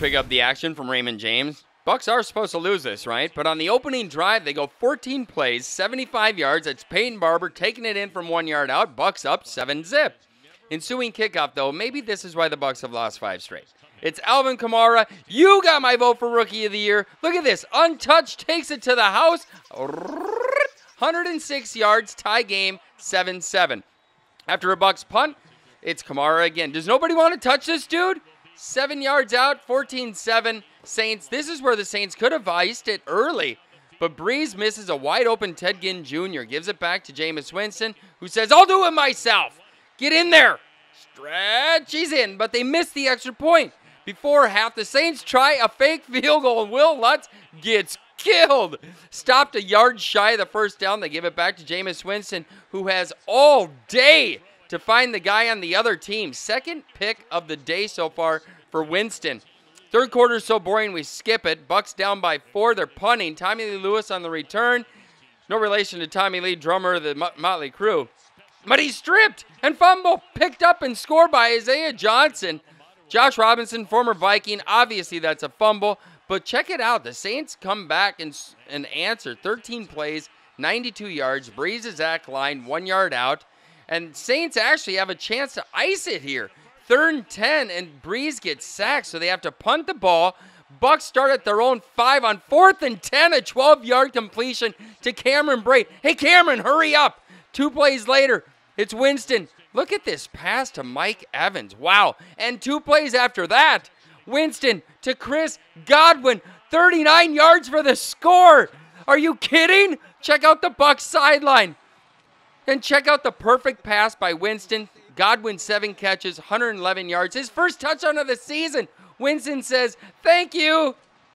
pick up the action from Raymond James. Bucks are supposed to lose this, right? But on the opening drive, they go 14 plays, 75 yards. It's Peyton Barber taking it in from one yard out. Bucks up seven zip. Ensuing kickoff, though, maybe this is why the Bucks have lost five straight. It's Alvin Kamara. You got my vote for Rookie of the Year. Look at this. Untouched takes it to the house. 106 yards, tie game, 7 7. After a Bucks punt, it's Kamara again. Does nobody want to touch this dude? Seven yards out, 14 7. Saints, this is where the Saints could have iced it early. But Brees misses a wide open Ted Ginn Jr., gives it back to Jameis Winston, who says, I'll do it myself. Get in there. Stretch, he's in, but they miss the extra point. Before half, the Saints try a fake field goal, and Will Lutz gets killed. Stopped a yard shy of the first down. They give it back to Jameis Winston, who has all day to find the guy on the other team. Second pick of the day so far for Winston. Third quarter is so boring we skip it. Bucks down by four. They're punting. Tommy Lee Lewis on the return. No relation to Tommy Lee, drummer of the Motley Crue. But he's stripped and fumble, picked up and scored by Isaiah Johnson. Josh Robinson, former Viking. Obviously, that's a fumble. But check it out. The Saints come back and, and answer 13 plays, 92 yards. Brees is Zach Line, one yard out. And Saints actually have a chance to ice it here. Third and 10, and Brees gets sacked, so they have to punt the ball. Bucks start at their own five on fourth and 10, a 12 yard completion to Cameron Brate. Hey, Cameron, hurry up. Two plays later, it's Winston. Look at this pass to Mike Evans. Wow. And two plays after that, Winston to Chris Godwin. 39 yards for the score. Are you kidding? Check out the Bucks sideline. And check out the perfect pass by Winston. Godwin, seven catches, 111 yards. His first touchdown of the season. Winston says, Thank you.